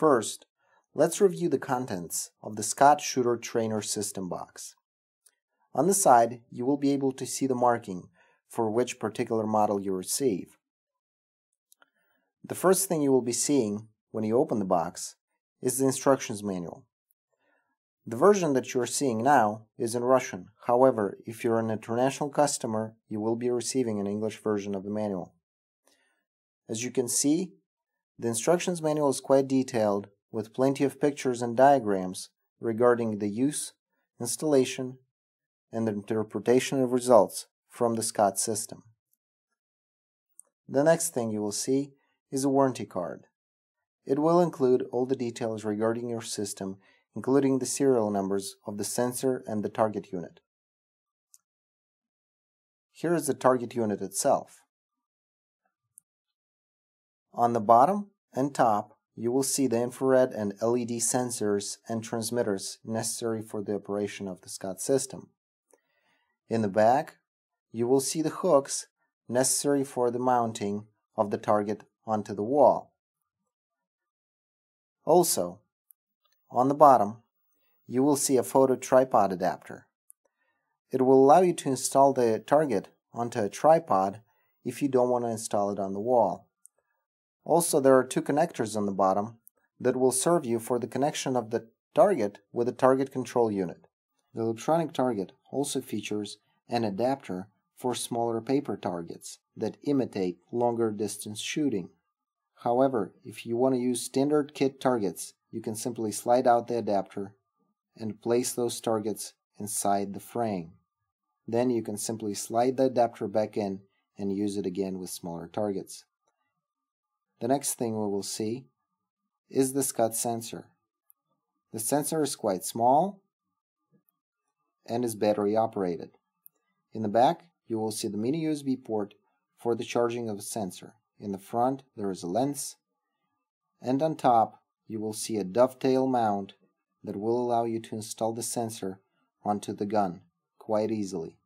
First, let's review the contents of the SCATT Shooter Trainer System box. On the side, you will be able to see the marking for which particular model you receive. The first thing you will be seeing when you open the box is the instructions manual. The version that you are seeing now is in Russian. However, if you're an international customer, you will be receiving an English version of the manual. As you can see, the instructions manual is quite detailed with plenty of pictures and diagrams regarding the use, installation, and interpretation of results from the SCATT system. The next thing you will see is a warranty card. It will include all the details regarding your system, including the serial numbers of the sensor and the target unit. Here is the target unit itself. On the bottom and top, you will see the infrared and LED sensors and transmitters necessary for the operation of the SCATT system. In the back, you will see the hooks necessary for the mounting of the target onto the wall. Also, on the bottom, you will see a photo tripod adapter. It will allow you to install the target onto a tripod if you don't want to install it on the wall. Also, there are two connectors on the bottom that will serve you for the connection of the target with the target control unit. The electronic target also features an adapter for smaller paper targets that imitate longer distance shooting. However, if you want to use standard kit targets, you can simply slide out the adapter and place those targets inside the frame. Then you can simply slide the adapter back in and use it again with smaller targets. The next thing we will see is the SCATT sensor. The sensor is quite small and is battery operated. In the back, you will see the mini USB port for the charging of the sensor. In the front, there is a lens, and on top, you will see a dovetail mount that will allow you to install the sensor onto the gun quite easily.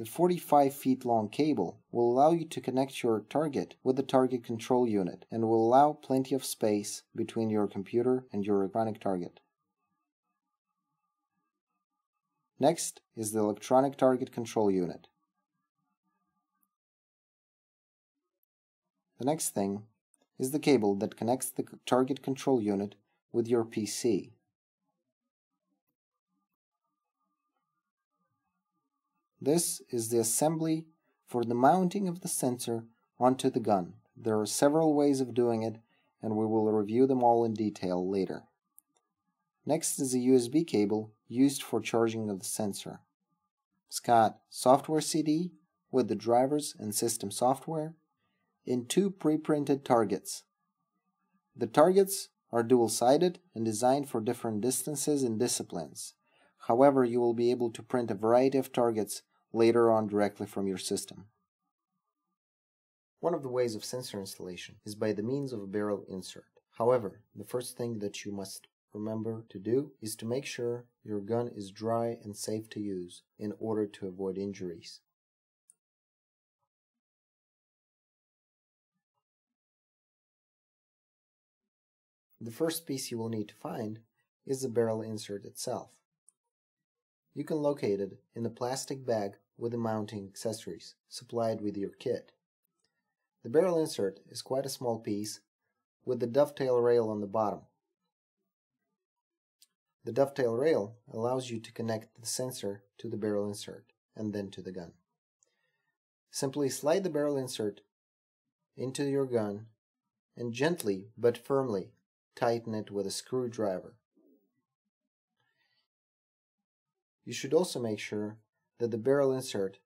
The 45 feet long cable will allow you to connect your target with the target control unit and will allow plenty of space between your computer and your electronic target. Next is the electronic target control unit. The next thing is the cable that connects the target control unit with your PC. This is the assembly for the mounting of the sensor onto the gun. There are several ways of doing it and we will review them all in detail later. Next is a USB cable used for charging of the sensor. SCATT software CD with the drivers and system software in two pre-printed targets. The targets are dual-sided and designed for different distances and disciplines. However, you will be able to print a variety of targets later on directly from your system. One of the ways of sensor installation is by the means of a barrel insert. However, the first thing that you must remember to do is to make sure your gun is dry and safe to use in order to avoid injuries. The first piece you will need to find is the barrel insert itself. You can locate it in the plastic bag with the mounting accessories supplied with your kit. The barrel insert is quite a small piece with the dovetail rail on the bottom. The dovetail rail allows you to connect the sensor to the barrel insert and then to the gun. Simply slide the barrel insert into your gun and gently but firmly tighten it with a screwdriver. You should also make sure that the barrel insert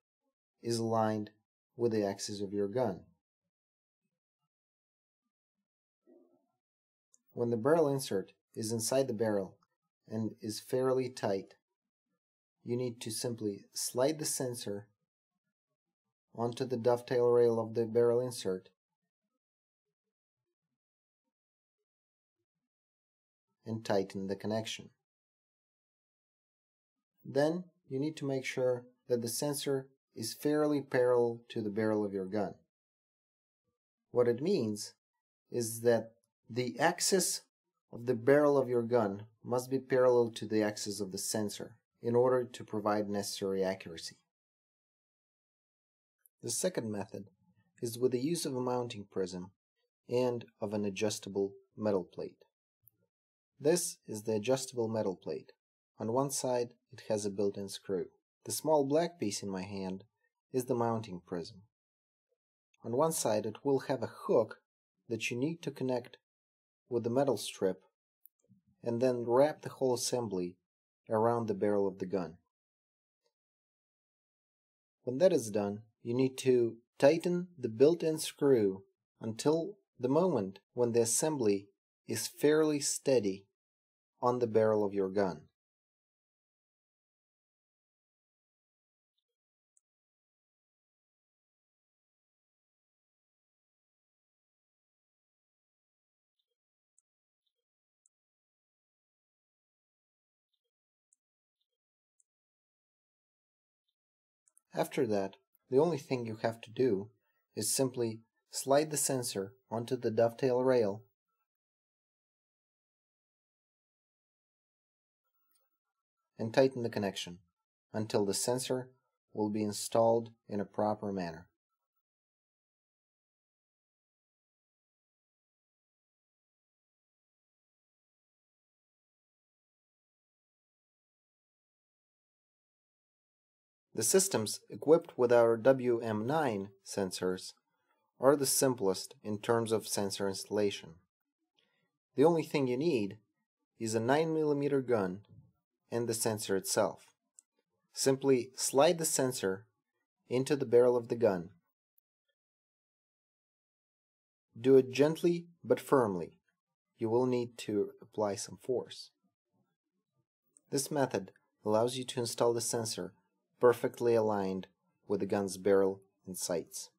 is aligned with the axis of your gun. When the barrel insert is inside the barrel and is fairly tight, you need to simply slide the sensor onto the dovetail rail of the barrel insert and tighten the connection. Then you need to make sure that the sensor is fairly parallel to the barrel of your gun. What it means is that the axis of the barrel of your gun must be parallel to the axis of the sensor in order to provide necessary accuracy. The second method is with the use of a mounting prism and of an adjustable metal plate. This is the adjustable metal plate. On one side it has a built-in screw. The small black piece in my hand is the mounting prism. On one side it will have a hook that you need to connect with the metal strip and then wrap the whole assembly around the barrel of the gun. When that is done, you need to tighten the built-in screw until the moment when the assembly is fairly steady on the barrel of your gun. After that, the only thing you have to do is simply slide the sensor onto the dovetail rail and tighten the connection until the sensor will be installed in a proper manner. The systems equipped with our WM9 sensors are the simplest in terms of sensor installation. The only thing you need is a 9mm gun and the sensor itself. Simply slide the sensor into the barrel of the gun. Do it gently but firmly. You will need to apply some force. This method allows you to install the sensor perfectly aligned with the gun's barrel and sights.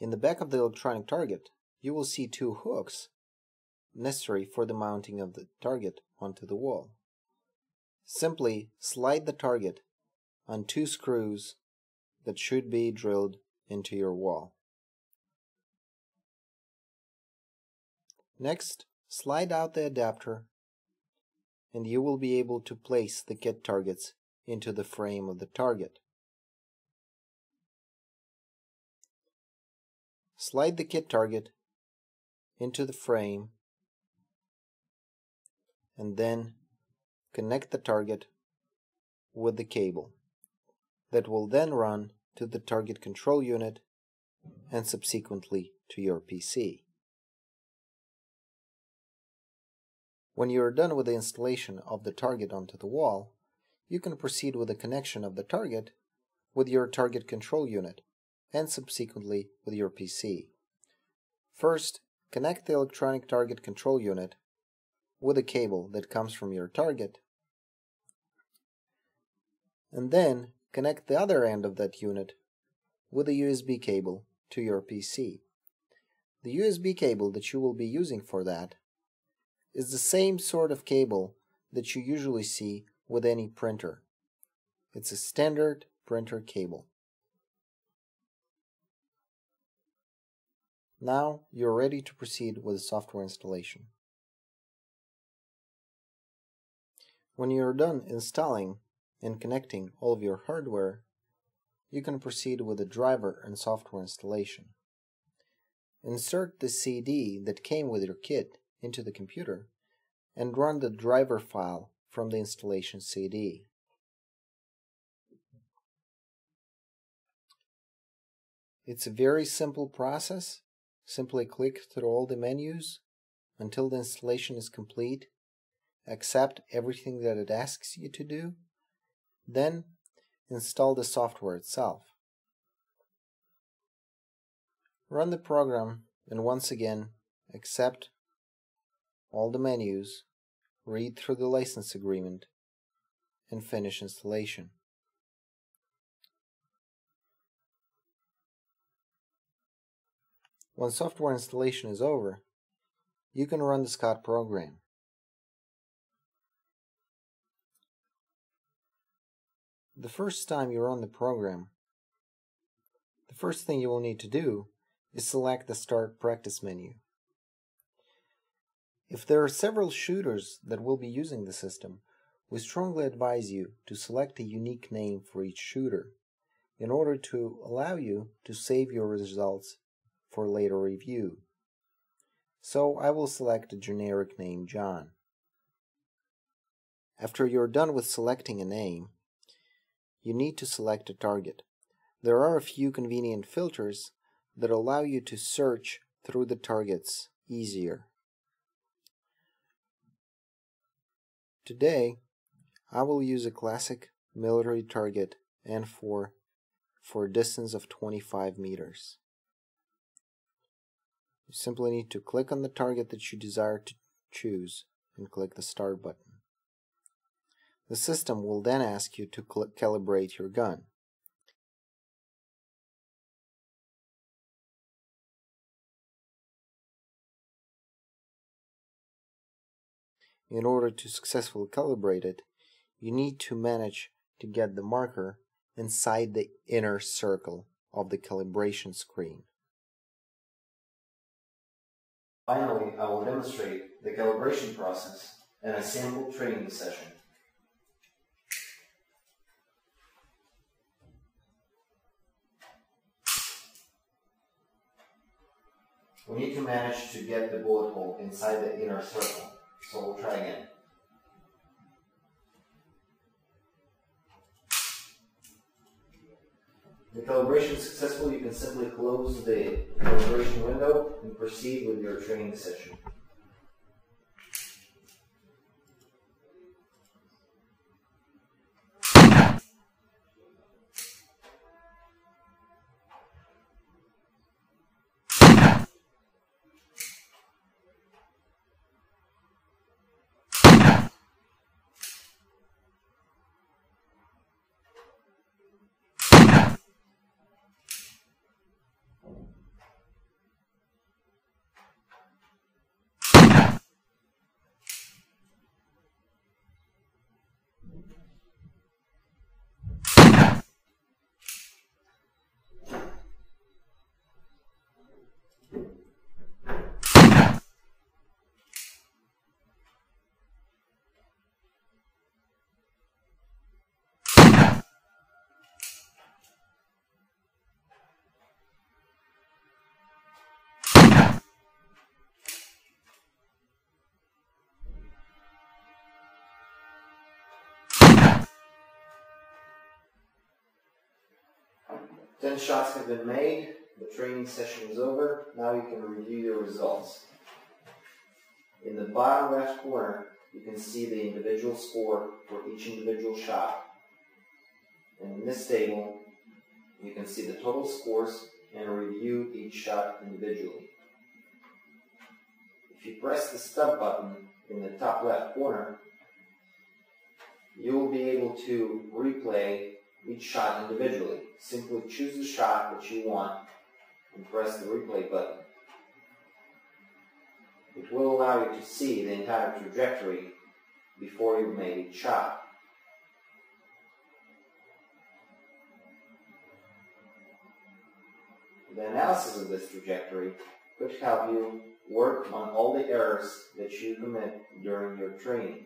In the back of the electronic target, you will see two hooks necessary for the mounting of the target onto the wall. Simply slide the target on two screws that should be drilled into your wall. Next, slide out the adapter and you will be able to place the kit targets into the frame of the target. Slide the kit target into the frame and then connect the target with the cable that will then run to the target control unit and subsequently to your PC. When you are done with the installation of the target onto the wall, you can proceed with the connection of the target with your target control unit and subsequently with your PC. First, connect the electronic target control unit with a cable that comes from your target and then connect the other end of that unit with a USB cable to your PC. The USB cable that you will be using for that is the same sort of cable that you usually see with any printer. It's a standard printer cable. Now you're ready to proceed with the software installation. When you're done installing and connecting all of your hardware, you can proceed with the driver and software installation. Insert the CD that came with your kit into the computer and run the driver file from the installation CD. It's a very simple process. Simply click through all the menus until the installation is complete. Accept everything that it asks you to do. Then install the software itself. Run the program and once again accept all the menus, read through the license agreement, and finish installation. When software installation is over, you can run the SCATT program. The first time you run the program, the first thing you will need to do is select the Start Practice menu. If there are several shooters that will be using the system, we strongly advise you to select a unique name for each shooter in order to allow you to save your results for later review. So I will select a generic name John. After you're done with selecting a name, you need to select a target. There are a few convenient filters that allow you to search through the targets easier. Today, I will use a classic military target N4 for a distance of 25 meters. You simply need to click on the target that you desire to choose and click the Start button. The system will then ask you to calibrate your gun. In order to successfully calibrate it, you need to manage to get the marker inside the inner circle of the calibration screen. Finally, I will demonstrate the calibration process in a sample training session. We need to manage to get the bullet hole inside the inner circle. So we'll try again. The calibration is successful, you can simply close the calibration window and proceed with your training session. Ten shots have been made. The training session is over. Now you can review your results. In the bottom left corner, you can see the individual score for each individual shot. And in this table, you can see the total scores and review each shot individually. If you press the stub button in the top left corner, you will be able to replay each shot individually. Simply choose the shot that you want and press the replay button. It will allow you to see the entire trajectory before you've made each shot. The analysis of this trajectory could help you work on all the errors that you commit during your training.